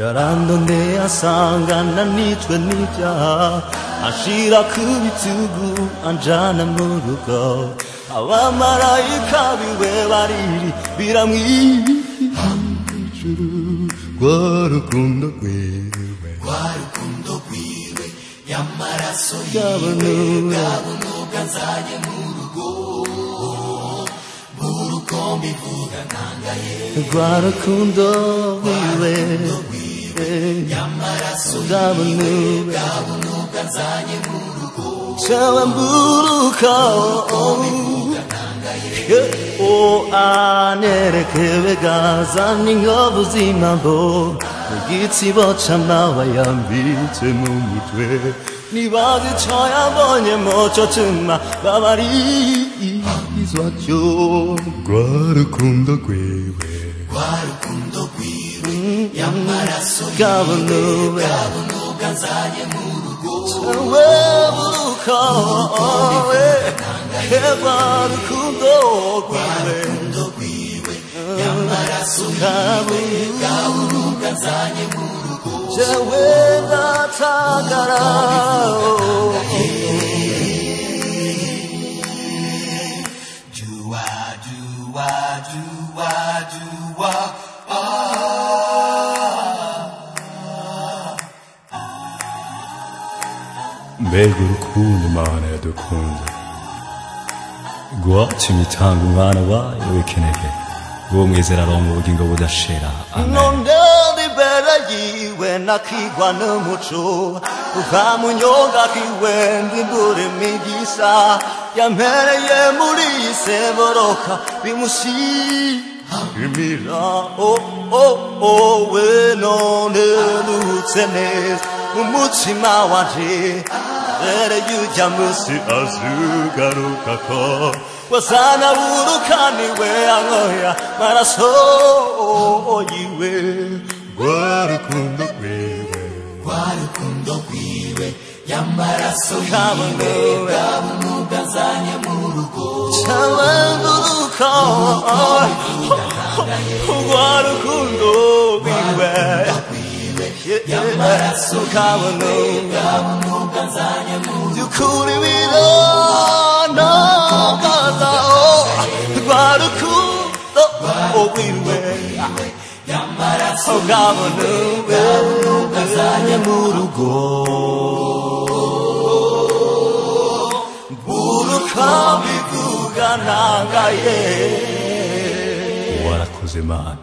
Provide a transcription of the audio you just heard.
Llorando donde a sanga na nitwa nitya Ashira kubitugu anjana muruko. Awa maraika biwe bariri biramwiri rwa rukundo rwiwe rwa rukundo rwiwe y'amaraso Yabunura. yabunuka nzanye mu rugo mu rukombe ivuga ntangaye rwa rukundo rwiwe y'amaraso Yabunura. yabunuka nzanye mu rugo Chawa mburuka o anerekewe gaza n'inkovu z'imambo igitsibo c'amawa yambitse mu mutwe nibaza ico yabonyemo co tuma babarizwa cyo rwa rukundo rwewe rwa rukundo rwiwe y'amaraso Yabunura. yabunuka nzanye mu rugo Chawa mburuka hebarukundobiwe nyamaraso yiwe gahurubwa nzanye mu rugo jewe ndatagara mbega urukundo imana yadukunda rwatumye itanga umwana wayo w'ikinege uwo mwizera aronka ubugingo budashira amen yiwe nakigwa n'umuco ukamunyonga kiwe ndimbure imigisha yampereye muri iyi seboroka bimushimira o o o we none nduhutse neza umutima wanje y'ujya munsi azugaruka ko wasana burukaniwe ankoya maraso yiwe rwa rukundo rwiwe rwa rukundo rwiwe y'amaraso yiwe yabunuka nzanye mu rugo cabanduruka rwa rukundo rwiwe y'amaraso kabunuka yabunuka nzanye mu rugo byukuri biranagaza rwa rukundo rwiwe y'amaraso kabunuka yabunuka nzanye mu rugo buruka bivuga ntangaye warakoze mana